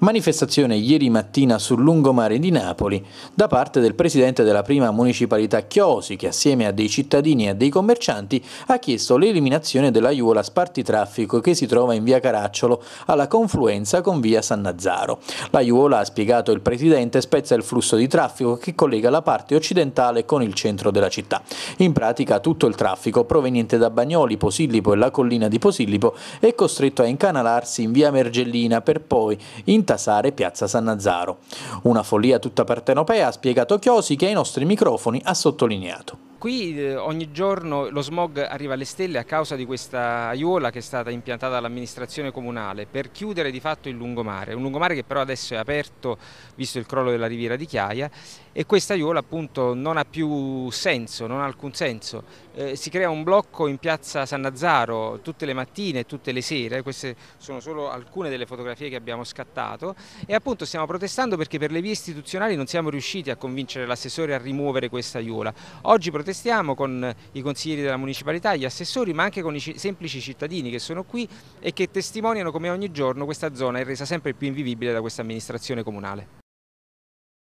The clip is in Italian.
Manifestazione ieri mattina sul lungomare di Napoli da parte del presidente della prima municipalità Chiosi che assieme a dei cittadini e a dei commercianti ha chiesto l'eliminazione della Iuola Spartitraffico che si trova in via Caracciolo alla confluenza con via San Nazzaro. La Iuola, ha spiegato il presidente, spezza il flusso di traffico che collega la parte occidentale con il centro della città. In pratica tutto il traffico proveniente da Bagnoli, Posillipo e la collina di Posillipo è costretto a incanalarsi in via Mergellina per poi in intasare Piazza San Nazzaro. Una follia tutta partenopea, ha spiegato Chiosi che ai nostri microfoni ha sottolineato. Qui eh, ogni giorno lo smog arriva alle stelle a causa di questa aiuola che è stata impiantata dall'amministrazione comunale per chiudere di fatto il lungomare, un lungomare che però adesso è aperto visto il crollo della riviera di Chiaia e questa aiuola appunto non ha più senso, non ha alcun senso. Eh, si crea un blocco in piazza San Nazzaro tutte le mattine e tutte le sere, queste sono solo alcune delle fotografie che abbiamo scattato e appunto stiamo protestando perché per le vie istituzionali non siamo riusciti a convincere l'assessore a rimuovere questa aiuola. Oggi protestiamo con i consiglieri della municipalità, gli assessori, ma anche con i semplici cittadini che sono qui e che testimoniano come ogni giorno questa zona è resa sempre più invivibile da questa amministrazione comunale.